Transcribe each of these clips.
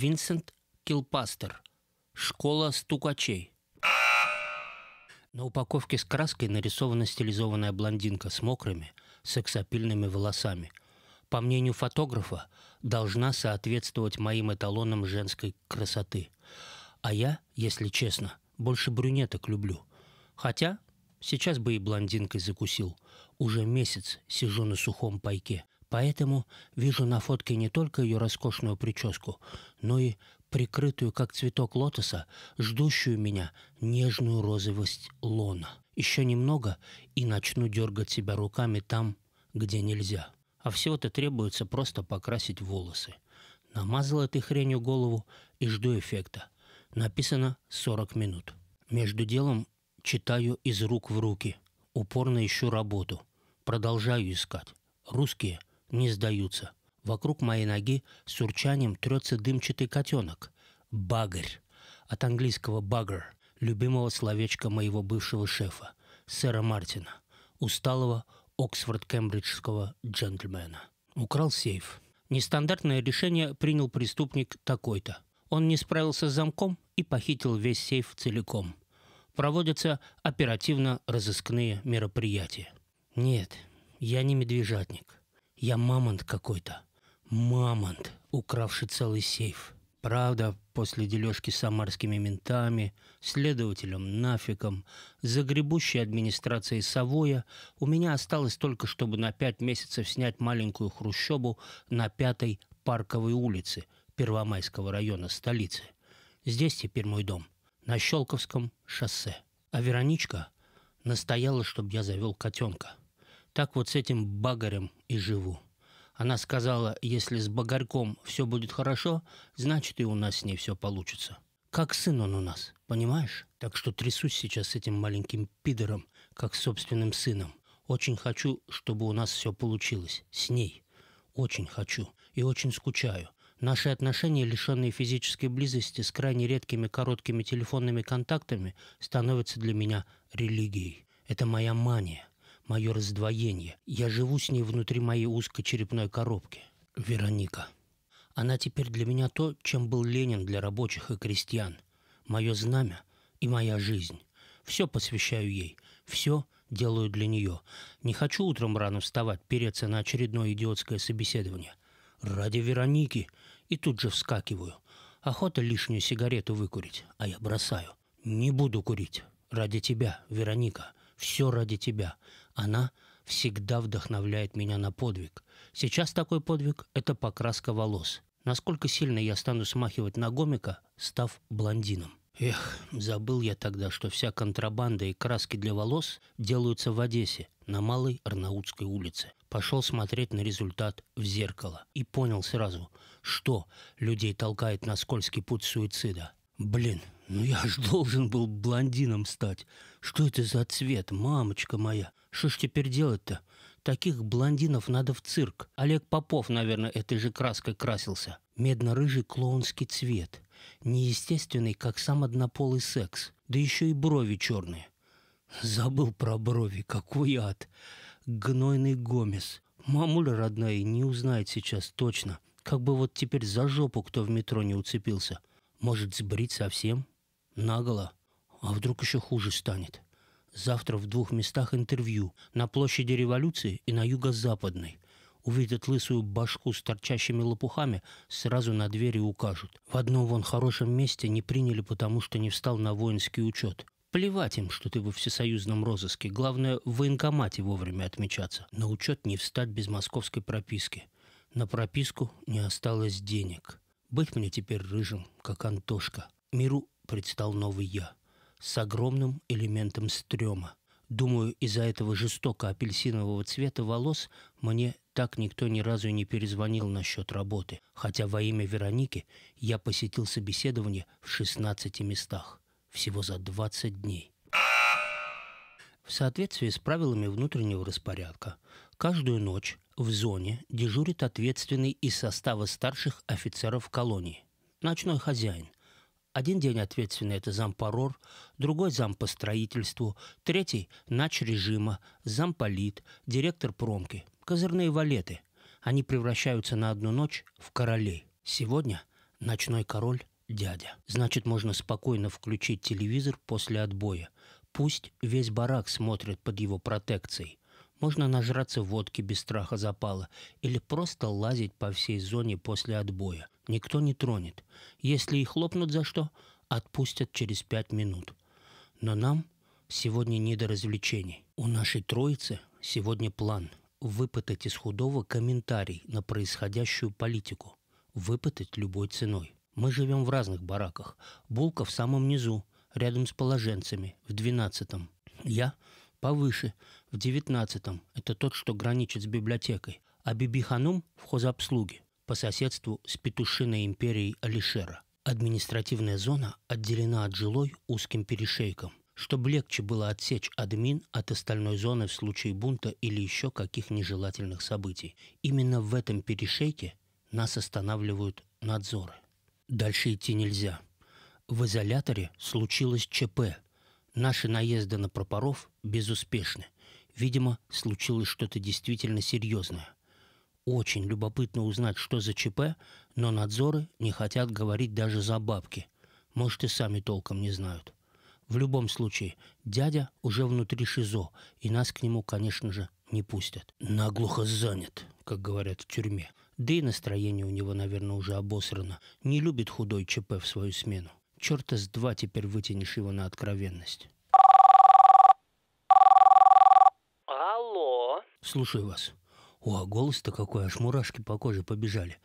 Винсент Килпастер. Школа стукачей. На упаковке с краской нарисована стилизованная блондинка с мокрыми, сексапильными волосами. По мнению фотографа, должна соответствовать моим эталонам женской красоты. А я, если честно, больше брюнеток люблю. Хотя сейчас бы и блондинкой закусил. Уже месяц сижу на сухом пайке. Поэтому вижу на фотке не только ее роскошную прическу, но и прикрытую, как цветок лотоса, ждущую меня нежную розовость лона. Еще немного и начну дергать себя руками там, где нельзя. А всего-то требуется просто покрасить волосы. Намазал этой хренью голову и жду эффекта. Написано 40 минут. Между делом читаю из рук в руки. Упорно ищу работу. Продолжаю искать. Русские – не сдаются. Вокруг моей ноги с урчанием трется дымчатый котенок. Багарь. От английского «баггер», любимого словечка моего бывшего шефа, сэра Мартина, усталого оксфорд-кембриджского джентльмена. Украл сейф. Нестандартное решение принял преступник такой-то. Он не справился с замком и похитил весь сейф целиком. Проводятся оперативно-розыскные мероприятия. Нет, я не медвежатник. Я мамонт какой-то. Мамонт, укравший целый сейф. Правда, после дележки с самарскими ментами, следователем Нафиком, загребущей администрацией Савоя, у меня осталось только, чтобы на пять месяцев снять маленькую хрущобу на пятой Парковой улице Первомайского района столицы. Здесь теперь мой дом, на Щелковском шоссе. А Вероничка настояла, чтобы я завел котенка. Так вот с этим багарем и живу. Она сказала, если с багарьком все будет хорошо, значит и у нас с ней все получится. Как сын он у нас, понимаешь? Так что трясусь сейчас с этим маленьким пидором, как с собственным сыном. Очень хочу, чтобы у нас все получилось. С ней. Очень хочу. И очень скучаю. Наши отношения, лишенные физической близости с крайне редкими короткими телефонными контактами, становятся для меня религией. Это моя мания мое раздвоение. Я живу с ней внутри моей узкой черепной коробки. Вероника. Она теперь для меня то, чем был Ленин для рабочих и крестьян. Мое знамя и моя жизнь. Все посвящаю ей, все делаю для нее. Не хочу утром рано вставать, переться на очередное идиотское собеседование. Ради Вероники. И тут же вскакиваю. Охота лишнюю сигарету выкурить, а я бросаю. Не буду курить. Ради тебя, Вероника. Все ради тебя. Она всегда вдохновляет меня на подвиг. Сейчас такой подвиг – это покраска волос. Насколько сильно я стану смахивать на гомика, став блондином. Эх, забыл я тогда, что вся контрабанда и краски для волос делаются в Одессе, на Малой Арнаутской улице. Пошел смотреть на результат в зеркало и понял сразу, что людей толкает на скользкий путь суицида. Блин, ну я ж должен был блондином стать. Что это за цвет, мамочка моя? Что ж теперь делать-то? Таких блондинов надо в цирк. Олег Попов, наверное, этой же краской красился. Медно-рыжий клоунский цвет. Неестественный, как сам однополый секс. Да еще и брови черные. Забыл про брови. Какой ад. Гнойный гомес. Мамуля родная не узнает сейчас точно. Как бы вот теперь за жопу кто в метро не уцепился. Может, сбрить совсем? Наголо? А вдруг еще хуже станет? Завтра в двух местах интервью. На площади революции и на юго-западной. Увидят лысую башку с торчащими лопухами, сразу на двери укажут. В одном вон хорошем месте не приняли, потому что не встал на воинский учет. Плевать им, что ты во всесоюзном розыске. Главное, в военкомате вовремя отмечаться. На учет не встать без московской прописки. На прописку не осталось денег. Быть мне теперь рыжим, как Антошка. Миру предстал новый я, с огромным элементом стрёма. Думаю, из-за этого жестоко апельсинового цвета волос мне так никто ни разу не перезвонил насчет работы, хотя во имя Вероники я посетил собеседование в 16 местах, всего за 20 дней. В соответствии с правилами внутреннего распорядка, каждую ночь в зоне дежурит ответственный из состава старших офицеров колонии. Ночной хозяин. Один день ответственный – это зампорор, другой – зам по строительству, третий – нач режима, замполит, директор промки, козырные валеты. Они превращаются на одну ночь в королей. Сегодня Ночной король – дядя. Значит, можно спокойно включить телевизор после отбоя. Пусть весь барак смотрит под его протекцией. Можно нажраться водки без страха запала или просто лазить по всей зоне после отбоя. Никто не тронет. Если и хлопнут за что, отпустят через пять минут. Но нам сегодня не до развлечений. У нашей троицы сегодня план – выпытать из худого комментарий на происходящую политику. Выпытать любой ценой. Мы живем в разных бараках. Булка в самом низу, рядом с положенцами, в двенадцатом. Я повыше, в девятнадцатом. Это тот, что граничит с библиотекой. А Биби Ханум в хозобслуге, по соседству с петушиной империей Алишера. Административная зона отделена от жилой узким перешейком, чтобы легче было отсечь админ от остальной зоны в случае бунта или еще каких нежелательных событий. Именно в этом перешейке нас останавливают надзоры. Дальше идти нельзя. В изоляторе случилось ЧП. Наши наезды на пропоров безуспешны. Видимо, случилось что-то действительно серьезное. Очень любопытно узнать, что за ЧП, но надзоры не хотят говорить даже за бабки. Может, и сами толком не знают. В любом случае, дядя уже внутри ШИЗО, и нас к нему, конечно же, не пустят. Наглухо занят, как говорят в тюрьме. Да и настроение у него, наверное, уже обосрано. Не любит худой ЧП в свою смену. Черта с два теперь вытянешь его на откровенность. Алло. Слушаю вас. О, а голос-то какой, аж мурашки по коже побежали.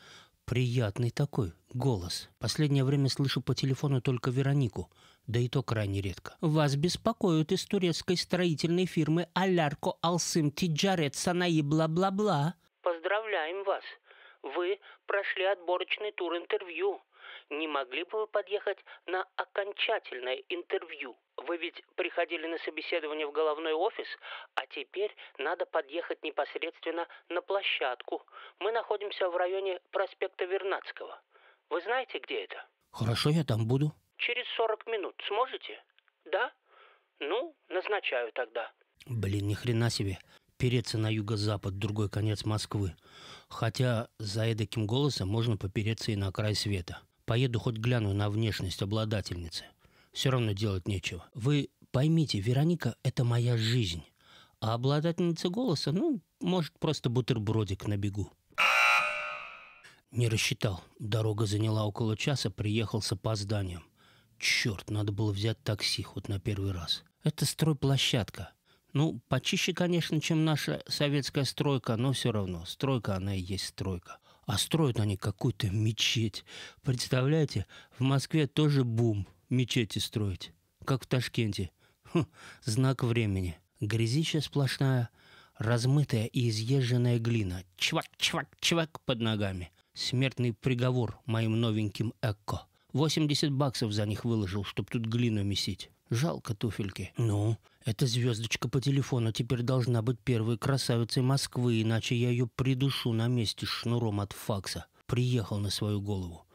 Приятный такой голос. Последнее время слышу по телефону только Веронику, да и то крайне редко. Вас беспокоят из турецкой строительной фирмы Алярко Алсым Тиджарет Санаи бла-бла-бла. Поздравляем вас. Вы прошли отборочный тур интервью. Не могли бы вы подъехать на окончательное интервью? Вы ведь приходили на собеседование в головной офис, а теперь надо подъехать непосредственно на площадку. Мы находимся в районе проспекта Вернадского. Вы знаете, где это? Хорошо, я там буду. Через 40 минут сможете? Да? Ну, назначаю тогда. Блин, ни хрена себе. Переться на юго-запад, другой конец Москвы. Хотя за эдаким голосом можно попереться и на край света. Поеду хоть гляну на внешность обладательницы. Все равно делать нечего. Вы поймите, Вероника – это моя жизнь. А обладательница голоса, ну, может, просто бутербродик на бегу. Не рассчитал. Дорога заняла около часа, приехал с опозданием. Черт, надо было взять такси хоть на первый раз. Это стройплощадка. Ну, почище, конечно, чем наша советская стройка, но все равно. Стройка, она и есть стройка. А строят они какую-то мечеть. Представляете, в Москве тоже бум мечети строить. Как в Ташкенте. Хм, знак времени. Грязища сплошная, размытая и изъезженная глина. Чвак-чвак-чвак под ногами. Смертный приговор моим новеньким Экко. 80 баксов за них выложил, чтоб тут глину месить. Жалко туфельки. Ну, эта звездочка по телефону теперь должна быть первой красавицей Москвы, иначе я ее придушу на месте шнуром от факса. Приехал на свою голову.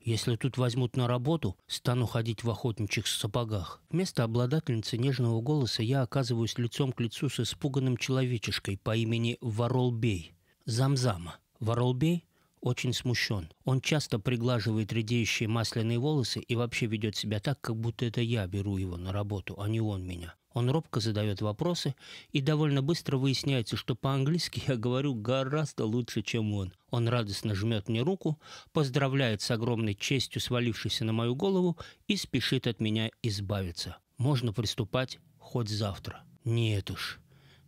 Если тут возьмут на работу, стану ходить в охотничьих сапогах. Вместо обладательницы нежного голоса я оказываюсь лицом к лицу с испуганным человечешкой по имени Воролбей. Замзама. Воролбей очень смущен. Он часто приглаживает редеющие масляные волосы и вообще ведет себя так, как будто это я беру его на работу, а не он меня. Он робко задает вопросы, и довольно быстро выясняется, что по-английски я говорю гораздо лучше, чем он. Он радостно жмет мне руку, поздравляет с огромной честью, свалившейся на мою голову, и спешит от меня избавиться. Можно приступать хоть завтра. Нет уж.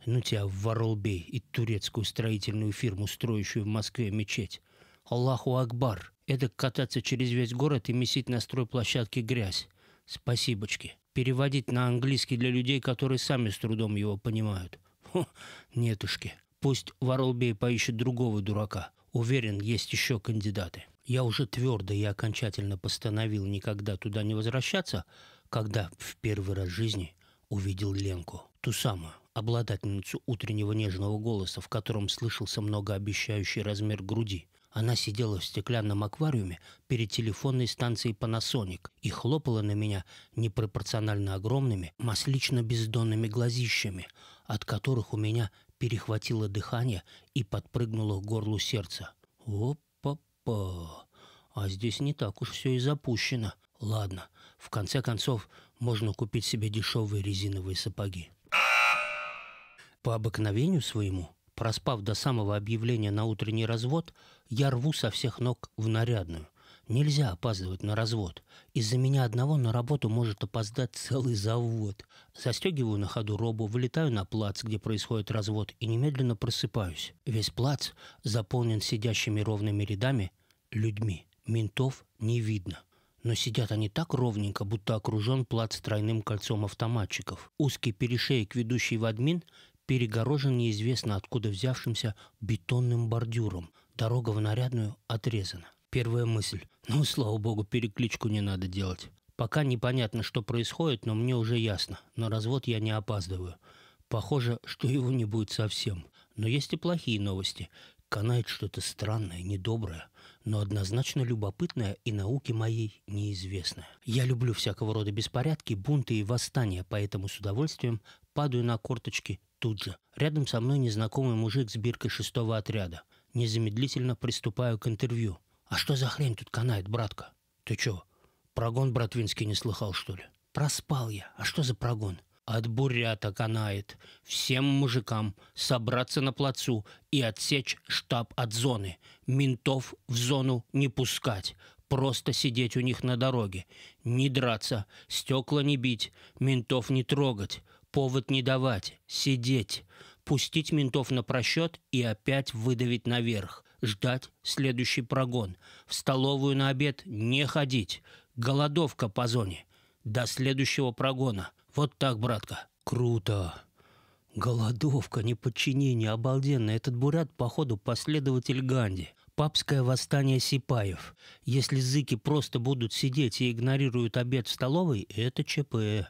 Ну тебя в Воролбей и турецкую строительную фирму, строящую в Москве мечеть. Аллаху Акбар. Это кататься через весь город и месить на стройплощадке грязь. Спасибочки. Переводить на английский для людей, которые сами с трудом его понимают. Фу, нетушки. Пусть Воробей поищет другого дурака. Уверен, есть еще кандидаты. Я уже твердо и окончательно постановил никогда туда не возвращаться, когда в первый раз в жизни увидел Ленку. Ту самую, обладательницу утреннего нежного голоса, в котором слышался многообещающий размер груди. Она сидела в стеклянном аквариуме перед телефонной станцией Panasonic и хлопала на меня непропорционально огромными, маслично-бездонными глазищами, от которых у меня перехватило дыхание и подпрыгнуло к горлу сердца. Опа-па! А здесь не так уж все и запущено. Ладно, в конце концов, можно купить себе дешевые резиновые сапоги. По обыкновению своему, проспав до самого объявления на утренний развод, я рву со всех ног в нарядную. Нельзя опаздывать на развод. Из-за меня одного на работу может опоздать целый завод. Застегиваю на ходу робу, вылетаю на плац, где происходит развод, и немедленно просыпаюсь. Весь плац заполнен сидящими ровными рядами людьми. Ментов не видно. Но сидят они так ровненько, будто окружен плац тройным кольцом автоматчиков. Узкий перешеек, ведущий в админ, перегорожен неизвестно откуда взявшимся бетонным бордюром. Дорога в нарядную отрезана. Первая мысль. Ну, слава богу, перекличку не надо делать. Пока непонятно, что происходит, но мне уже ясно. На развод я не опаздываю. Похоже, что его не будет совсем. Но есть и плохие новости. Канает что-то странное, недоброе, но однозначно любопытное и науке моей неизвестное. Я люблю всякого рода беспорядки, бунты и восстания, поэтому с удовольствием падаю на корточки тут же. Рядом со мной незнакомый мужик с биркой шестого отряда. Незамедлительно приступаю к интервью. «А что за хрень тут канает, братка?» «Ты чё, прогон братвинский не слыхал, что ли?» «Проспал я. А что за прогон?» От бурята канает. Всем мужикам собраться на плацу и отсечь штаб от зоны. Ментов в зону не пускать. Просто сидеть у них на дороге. Не драться, стекла не бить, ментов не трогать, повод не давать, сидеть. Пустить ментов на просчет и опять выдавить наверх. Ждать следующий прогон. В столовую на обед не ходить. Голодовка по зоне. До следующего прогона. Вот так, братка. Круто. Голодовка, неподчинение, обалденно. Этот бурят, походу, последователь Ганди. Папское восстание сипаев. Если зыки просто будут сидеть и игнорируют обед в столовой, это ЧП.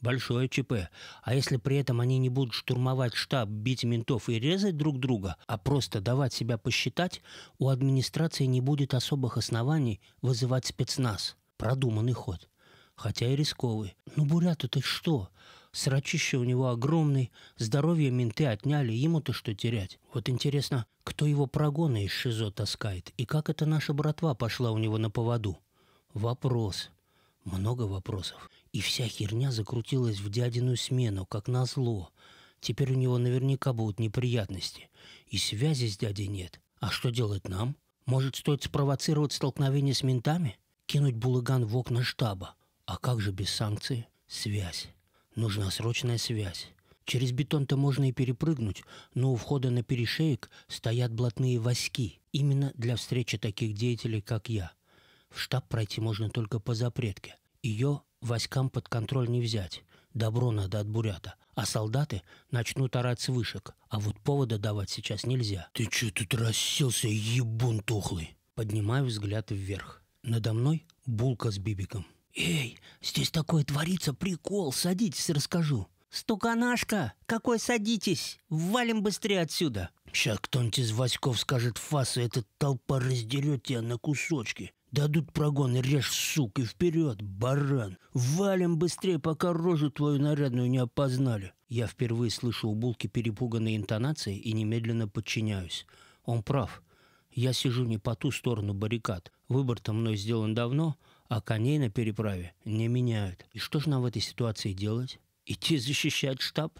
Большое ЧП. А если при этом они не будут штурмовать штаб, бить ментов и резать друг друга, а просто давать себя посчитать, у администрации не будет особых оснований вызывать спецназ. Продуманный ход хотя и рисковый. Ну, Буряту-то что? Срачище у него огромный, здоровье менты отняли, ему-то что терять? Вот интересно, кто его прогоны из ШИЗО таскает, и как эта наша братва пошла у него на поводу? Вопрос. Много вопросов. И вся херня закрутилась в дядину смену, как назло. Теперь у него наверняка будут неприятности. И связи с дядей нет. А что делать нам? Может, стоит спровоцировать столкновение с ментами? Кинуть булыган в окна штаба? А как же без санкций? Связь. Нужна срочная связь. Через бетон-то можно и перепрыгнуть, но у входа на перешеек стоят блатные воськи. Именно для встречи таких деятелей, как я. В штаб пройти можно только по запретке. Ее войскам под контроль не взять. Добро надо от бурята. А солдаты начнут орать с вышек. А вот повода давать сейчас нельзя. «Ты че тут расселся, ебун тухлый?» Поднимаю взгляд вверх. Надо мной булка с бибиком. «Эй, здесь такое творится, прикол, садитесь, расскажу». «Стуканашка, какой садитесь? Валим быстрее отсюда!» «Сейчас кто-нибудь из Васьков скажет фас, и эта толпа раздерет тебя на кусочки. Дадут прогон режь, сук, и вперед, баран! Валим быстрее, пока рожу твою нарядную не опознали!» Я впервые слышу у Булки перепуганные интонации и немедленно подчиняюсь. Он прав. Я сижу не по ту сторону баррикад. Выбор-то мной сделан давно, а коней на переправе не меняют. И что же нам в этой ситуации делать? Идти защищать штаб?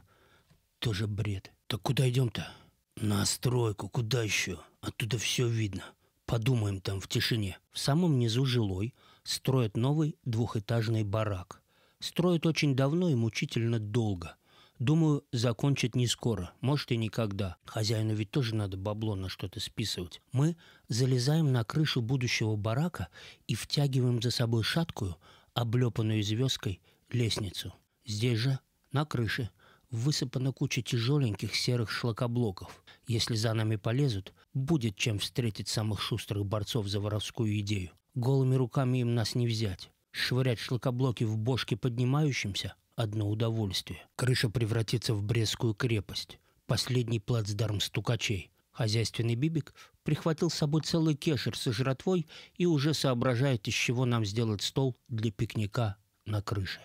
Тоже бред. Так куда идем-то? На стройку, куда еще? Оттуда все видно. Подумаем там в тишине. В самом низу жилой строят новый двухэтажный барак. Строят очень давно и мучительно долго. Думаю, закончить не скоро, может и никогда. Хозяину ведь тоже надо бабло на что-то списывать. Мы залезаем на крышу будущего барака и втягиваем за собой шаткую, облепанную звездкой, лестницу. Здесь же, на крыше, высыпана куча тяжеленьких серых шлакоблоков. Если за нами полезут, будет чем встретить самых шустрых борцов за воровскую идею. Голыми руками им нас не взять. Швырять шлакоблоки в бошки поднимающимся одно удовольствие. Крыша превратится в Брестскую крепость. Последний плацдарм стукачей. Хозяйственный Бибик прихватил с собой целый кешер со жратвой и уже соображает, из чего нам сделать стол для пикника на крыше.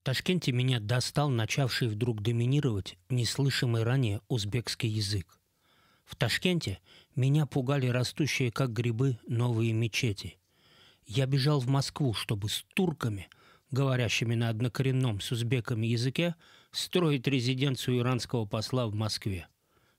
В Ташкенте меня достал начавший вдруг доминировать неслышимый ранее узбекский язык. В Ташкенте меня пугали растущие, как грибы, новые мечети. Я бежал в Москву, чтобы с турками, говорящими на однокоренном с узбеками языке, строить резиденцию иранского посла в Москве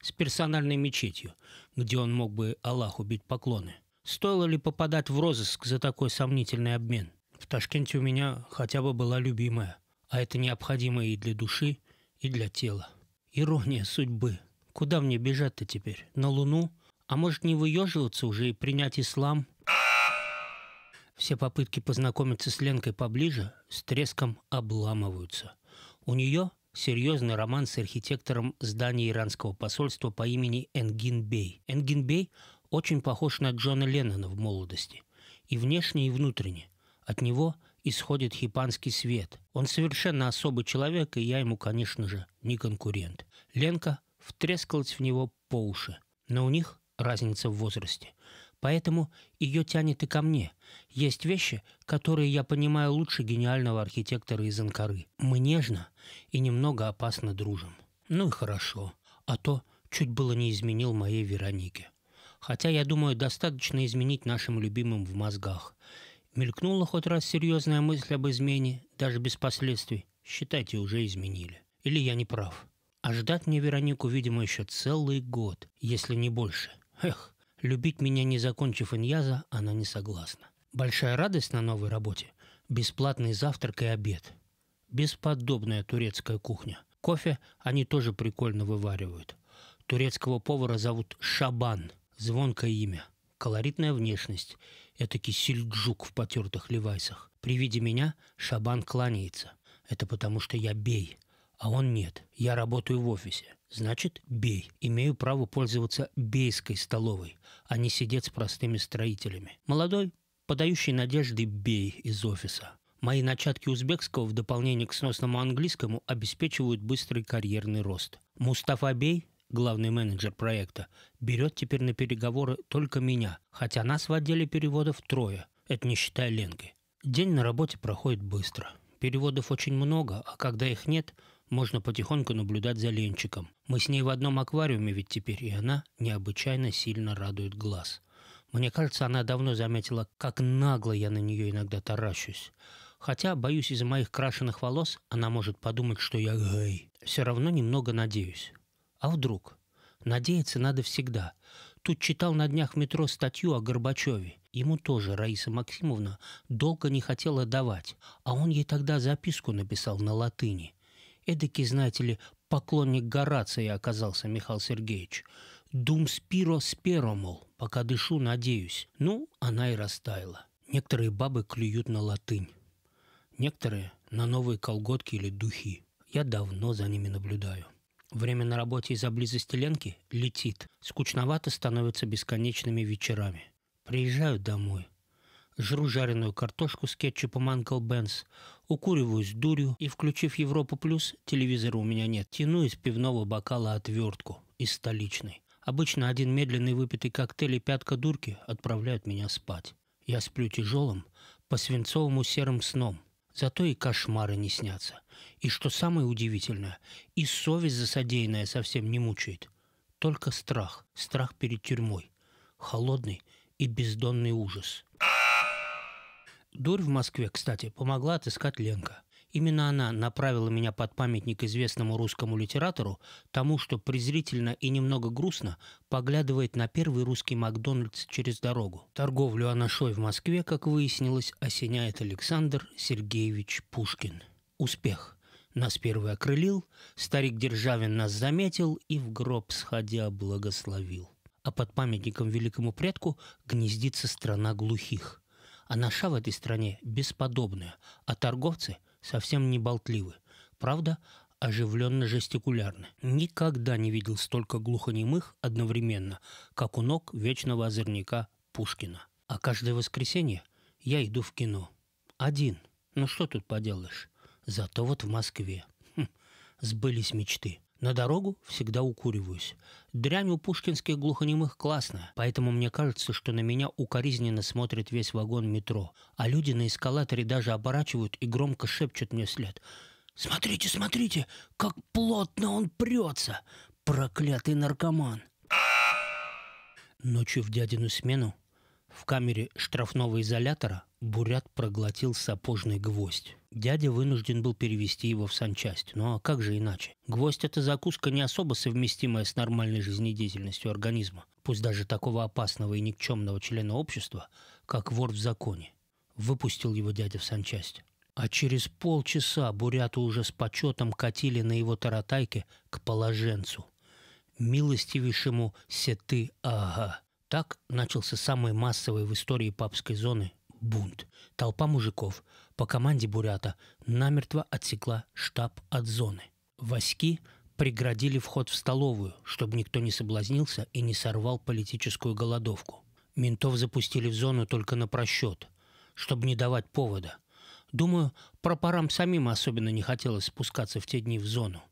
с персональной мечетью, где он мог бы Аллаху бить поклоны. Стоило ли попадать в розыск за такой сомнительный обмен? В Ташкенте у меня хотя бы была любимая, а это необходимо и для души, и для тела. Ирония судьбы. Куда мне бежать-то теперь? На Луну? А может не выеживаться уже и принять ислам? Все попытки познакомиться с Ленкой поближе с треском обламываются. У нее серьезный роман с архитектором здания иранского посольства по имени Энгин Бей. Энгин Бей очень похож на Джона Леннона в молодости. И внешне, и внутренне. От него исходит хипанский свет. Он совершенно особый человек, и я ему, конечно же, не конкурент. Ленка втрескалась в него по уши. Но у них разница в возрасте. Поэтому ее тянет и ко мне. Есть вещи, которые я понимаю лучше гениального архитектора из Анкары. Мы нежно и немного опасно дружим. Ну и хорошо. А то чуть было не изменил моей Веронике. Хотя, я думаю, достаточно изменить нашим любимым в мозгах. Мелькнула хоть раз серьезная мысль об измене, даже без последствий. Считайте, уже изменили. Или я не прав. А ждать мне Веронику, видимо, еще целый год, если не больше. Эх, Любить меня, не закончив иньяза, она не согласна. Большая радость на новой работе – бесплатный завтрак и обед. Бесподобная турецкая кухня. Кофе они тоже прикольно вываривают. Турецкого повара зовут Шабан. Звонкое имя. Колоритная внешность. Этакий сельджук в потертых левайсах. При виде меня Шабан кланяется. Это потому, что я бей. А он нет. Я работаю в офисе. Значит, бей. Имею право пользоваться бейской столовой, а не сидеть с простыми строителями. Молодой, подающий надежды бей из офиса. Мои начатки узбекского в дополнение к сносному английскому обеспечивают быстрый карьерный рост. Мустафа Бей, главный менеджер проекта, берет теперь на переговоры только меня, хотя нас в отделе переводов трое, это не считая Ленки. День на работе проходит быстро. Переводов очень много, а когда их нет – можно потихоньку наблюдать за Ленчиком. Мы с ней в одном аквариуме ведь теперь, и она необычайно сильно радует глаз. Мне кажется, она давно заметила, как нагло я на нее иногда таращусь. Хотя, боюсь, из-за моих крашеных волос она может подумать, что я гей. Все равно немного надеюсь. А вдруг? Надеяться надо всегда. Тут читал на днях в метро статью о Горбачеве. Ему тоже Раиса Максимовна долго не хотела давать, а он ей тогда записку написал на латыни – Эдакий, знаете ли, поклонник Горация оказался Михаил Сергеевич. «Дум спиро сперо, мол, пока дышу, надеюсь». Ну, она и растаяла. Некоторые бабы клюют на латынь. Некоторые – на новые колготки или духи. Я давно за ними наблюдаю. Время на работе из-за близости Ленки летит. Скучновато становится бесконечными вечерами. Приезжаю домой. Жру жареную картошку с кетчупом Uncle Ben's, укуриваюсь дурью и, включив Европу Плюс, телевизора у меня нет, тяну из пивного бокала отвертку из столичной. Обычно один медленный выпитый коктейль и пятка дурки отправляют меня спать. Я сплю тяжелым, по свинцовому серым сном. Зато и кошмары не снятся. И что самое удивительное, и совесть за содеянное совсем не мучает. Только страх, страх перед тюрьмой. Холодный и бездонный ужас. Дурь в Москве, кстати, помогла отыскать Ленка. Именно она направила меня под памятник известному русскому литератору, тому, что презрительно и немного грустно поглядывает на первый русский Макдональдс через дорогу. Торговлю анашой в Москве, как выяснилось, осеняет Александр Сергеевич Пушкин. Успех. Нас первый окрылил, старик Державин нас заметил и в гроб сходя благословил. А под памятником великому предку гнездится страна глухих. А наша в этой стране бесподобная, а торговцы совсем не болтливы. Правда, оживленно жестикулярны. Никогда не видел столько глухонемых одновременно, как у ног вечного озорника Пушкина. А каждое воскресенье я иду в кино. Один. Ну что тут поделаешь? Зато вот в Москве. Хм, сбылись мечты. На дорогу всегда укуриваюсь. Дрянь у пушкинских глухонемых классная, поэтому мне кажется, что на меня укоризненно смотрит весь вагон метро, а люди на эскалаторе даже оборачивают и громко шепчут мне вслед. «Смотрите, смотрите, как плотно он прется! Проклятый наркоман!» Ночью в дядину смену в камере штрафного изолятора Бурят проглотил сапожный гвоздь. Дядя вынужден был перевести его в санчасть. Ну а как же иначе? Гвоздь – это закуска не особо совместимая с нормальной жизнедеятельностью организма, пусть даже такого опасного и никчемного члена общества, как вор в законе. Выпустил его дядя в санчасть. А через полчаса буряту уже с почетом катили на его таратайке к положенцу. Милостивейшему Сеты Ага. Так начался самый массовый в истории папской зоны бунт. Толпа мужиков по команде Бурята намертво отсекла штаб от зоны. Васьки преградили вход в столовую, чтобы никто не соблазнился и не сорвал политическую голодовку. Ментов запустили в зону только на просчет, чтобы не давать повода. Думаю, пропорам самим особенно не хотелось спускаться в те дни в зону.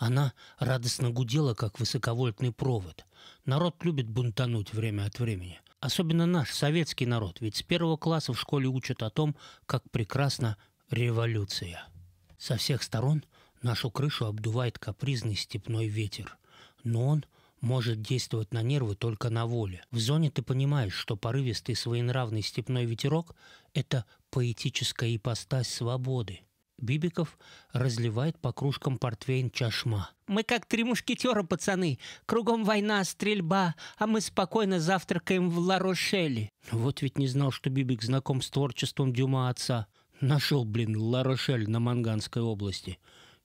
Она радостно гудела, как высоковольтный провод. Народ любит бунтануть время от времени – Особенно наш, советский народ, ведь с первого класса в школе учат о том, как прекрасна революция. Со всех сторон нашу крышу обдувает капризный степной ветер. Но он может действовать на нервы только на воле. В зоне ты понимаешь, что порывистый своенравный степной ветерок – это поэтическая ипостась свободы – Бибиков разливает по кружкам портвейн чашма. «Мы как три мушкетера, пацаны. Кругом война, стрельба, а мы спокойно завтракаем в Ларошеле». Вот ведь не знал, что Бибик знаком с творчеством Дюма отца. Нашел, блин, Ларошель на Манганской области.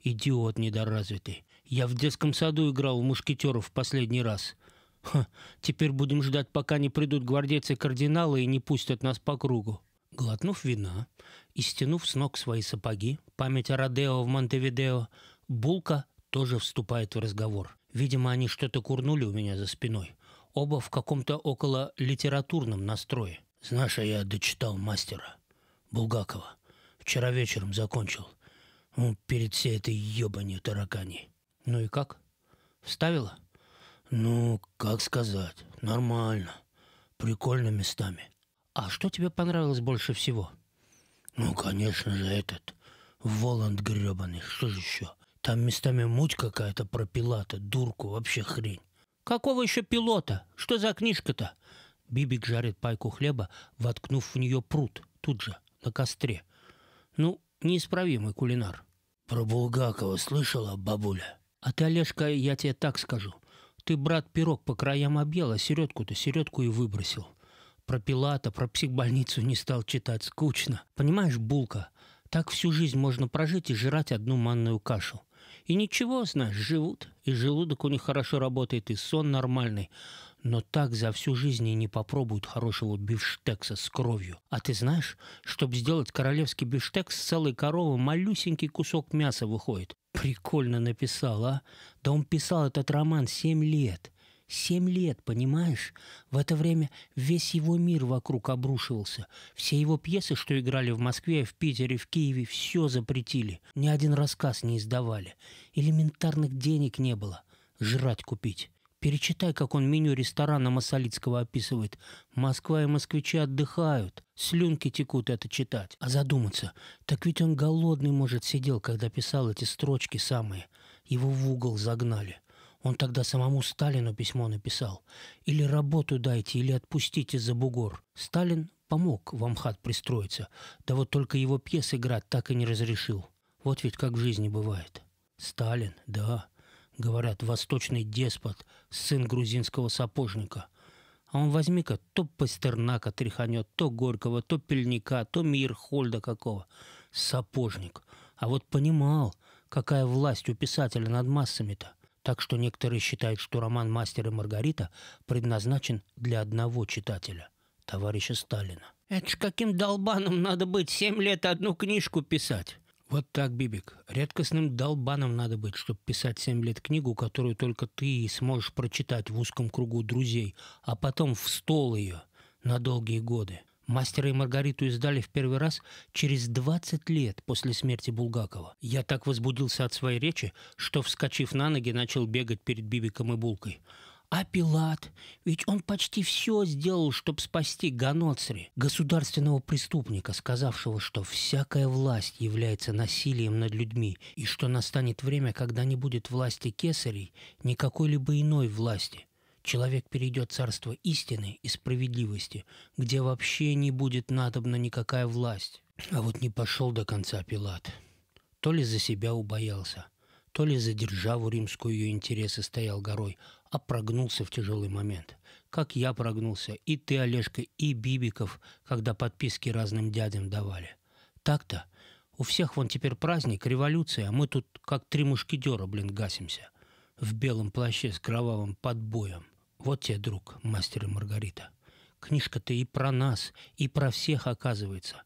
Идиот недоразвитый. Я в детском саду играл в мушкетеров в последний раз. Ха, теперь будем ждать, пока не придут гвардейцы-кардиналы и не пустят нас по кругу. Глотнув вина и стянув с ног свои сапоги, память о Родео в Монтевидео, Булка тоже вступает в разговор. Видимо, они что-то курнули у меня за спиной. Оба в каком-то около литературном настрое. Знаешь, а я дочитал мастера Булгакова. Вчера вечером закончил. Ну, перед всей этой ебанью таракани. Ну и как? Вставила? Ну, как сказать, нормально. Прикольно местами. А что тебе понравилось больше всего? Ну, конечно же, этот Воланд гребаный. Что же еще? Там местами муть какая-то про пилота, дурку, вообще хрень. Какого еще пилота? Что за книжка-то? Бибик жарит пайку хлеба, воткнув в нее пруд, тут же, на костре. Ну, неисправимый кулинар. Про Булгакова слышала, бабуля? А ты, Олежка, я тебе так скажу. Ты, брат, пирог по краям объел, а середку-то середку и выбросил. Про Пилата, про психбольницу не стал читать. Скучно. Понимаешь, Булка, так всю жизнь можно прожить и жрать одну манную кашу. И ничего, знаешь, живут. И желудок у них хорошо работает, и сон нормальный. Но так за всю жизнь и не попробуют хорошего бифштекса с кровью. А ты знаешь, чтобы сделать королевский бифштекс с целой коровы, малюсенький кусок мяса выходит. Прикольно написал, а? Да он писал этот роман семь лет. Семь лет, понимаешь? В это время весь его мир вокруг обрушивался. Все его пьесы, что играли в Москве, в Питере, в Киеве, все запретили. Ни один рассказ не издавали. Элементарных денег не было. Жрать купить. Перечитай, как он меню ресторана Масолицкого описывает. Москва и москвичи отдыхают. Слюнки текут это читать. А задуматься, так ведь он голодный, может, сидел, когда писал эти строчки самые. Его в угол загнали. Он тогда самому Сталину письмо написал. Или работу дайте, или отпустите за бугор. Сталин помог в Амхат пристроиться. Да вот только его пьес играть так и не разрешил. Вот ведь как в жизни бывает. Сталин, да. Говорят, восточный деспот, сын грузинского сапожника. А он возьми-ка то Пастернака тряханет, то Горького, то Пельника, то Мирхольда какого. Сапожник. А вот понимал, какая власть у писателя над массами-то. Так что некоторые считают, что роман «Мастер и Маргарита» предназначен для одного читателя – товарища Сталина. Это ж каким долбаном надо быть, семь лет одну книжку писать. Вот так, Бибик. Редкостным долбаном надо быть, чтобы писать семь лет книгу, которую только ты сможешь прочитать в узком кругу друзей, а потом в стол ее на долгие годы. Мастера и Маргариту издали в первый раз через 20 лет после смерти Булгакова. Я так возбудился от своей речи, что, вскочив на ноги, начал бегать перед Бибиком и Булкой. А Пилат? Ведь он почти все сделал, чтобы спасти Ганоцри, государственного преступника, сказавшего, что всякая власть является насилием над людьми, и что настанет время, когда не будет власти кесарей, ни какой-либо иной власти – Человек перейдет царство истины и справедливости, где вообще не будет надобна никакая власть. А вот не пошел до конца Пилат. То ли за себя убоялся, то ли за державу римскую ее интересы стоял горой, а прогнулся в тяжелый момент. Как я прогнулся, и ты, Олежка, и Бибиков, когда подписки разным дядям давали. Так-то. У всех вон теперь праздник, революция, а мы тут как три мушкетера, блин, гасимся. В белом плаще с кровавым подбоем. Вот тебе, друг, мастер и Маргарита. Книжка-то и про нас, и про всех, оказывается.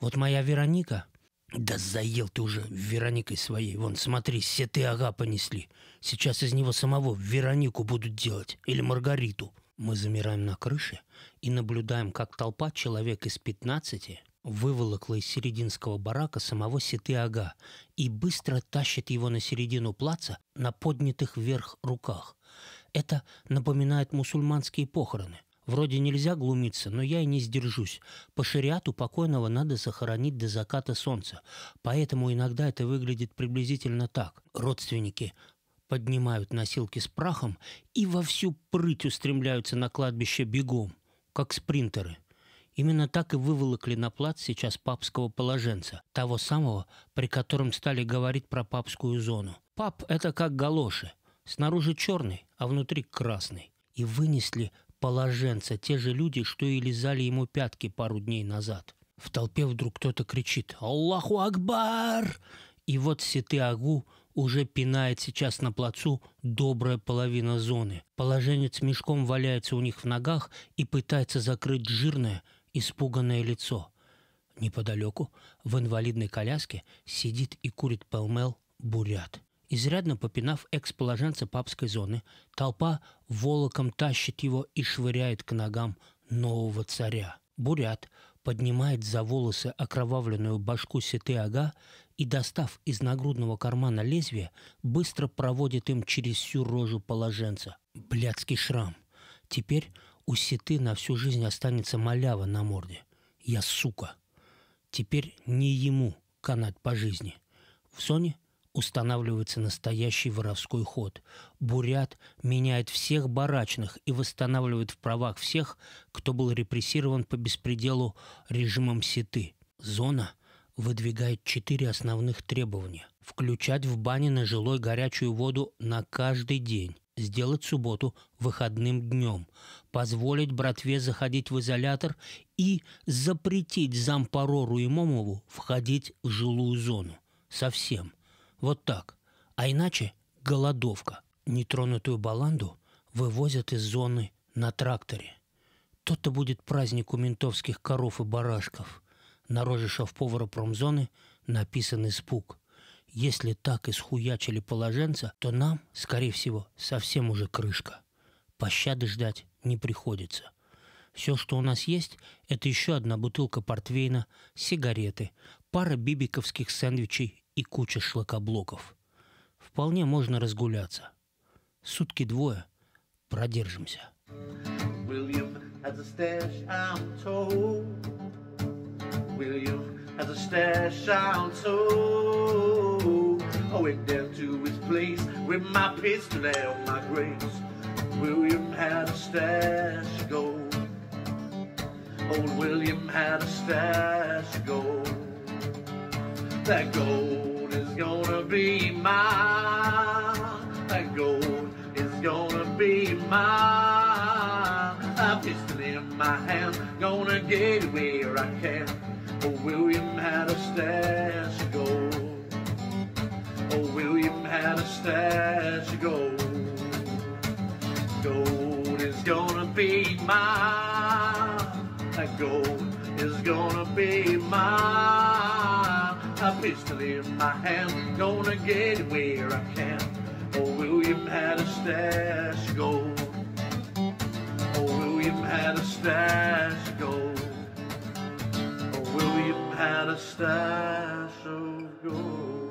Вот моя Вероника... Да заел ты уже Вероникой своей. Вон, смотри, все ты ага понесли. Сейчас из него самого Веронику будут делать. Или Маргариту. Мы замираем на крыше и наблюдаем, как толпа человек из пятнадцати выволокла из серединского барака самого Ситы-ага и быстро тащит его на середину плаца на поднятых вверх руках. Это напоминает мусульманские похороны. Вроде нельзя глумиться, но я и не сдержусь. По шариату покойного надо сохранить до заката солнца. Поэтому иногда это выглядит приблизительно так. Родственники поднимают носилки с прахом и во всю прыть устремляются на кладбище бегом, как спринтеры. Именно так и выволокли на плац сейчас папского положенца, того самого, при котором стали говорить про папскую зону. Пап – это как галоши – Снаружи черный, а внутри красный. И вынесли положенца те же люди, что и лизали ему пятки пару дней назад. В толпе вдруг кто-то кричит «Аллаху Акбар!» И вот Ситы-Агу уже пинает сейчас на плацу добрая половина зоны. Положенец мешком валяется у них в ногах и пытается закрыть жирное, испуганное лицо. Неподалеку, в инвалидной коляске, сидит и курит пелмел бурят. Изрядно попинав экс-положенца папской зоны, толпа волоком тащит его и швыряет к ногам нового царя. Бурят поднимает за волосы окровавленную башку Сеты-ага и, достав из нагрудного кармана лезвие, быстро проводит им через всю рожу положенца. Блядский шрам. Теперь у Сеты на всю жизнь останется малява на морде. Я сука. Теперь не ему канать по жизни. В зоне устанавливается настоящий воровской ход. Бурят меняет всех барачных и восстанавливает в правах всех, кто был репрессирован по беспределу режимом Ситы. Зона выдвигает четыре основных требования. Включать в бане на жилой горячую воду на каждый день. Сделать субботу выходным днем. Позволить братве заходить в изолятор и запретить зампорору и Момову входить в жилую зону. Совсем – вот так. А иначе голодовка. Нетронутую баланду вывозят из зоны на тракторе. То-то будет праздник у ментовских коров и барашков. На роже шеф-повара промзоны написан испуг. Если так исхуячили положенца, то нам, скорее всего, совсем уже крышка. Пощады ждать не приходится. Все, что у нас есть, это еще одна бутылка портвейна, сигареты, пара бибиковских сэндвичей и куча шлакоблоков. Вполне можно разгуляться. Сутки двое продержимся. William has a stash, I'm told. William has a stash, I'm told. I went down to his place with my pistol and my grace. William had a stash of gold. Old William had a stash of gold. That gold is gonna be mine. That gold is gonna be mine. A pistol in my hand, gonna get it where I can. Oh, William had a stash of gold. Oh, William had a stash of gold. Gold is gonna be mine. That gold is gonna be mine a pistol in my hand, gonna get it where I can. Oh, William had a stash gold. Oh, William had a stash gold. Oh, William had a stash of gold.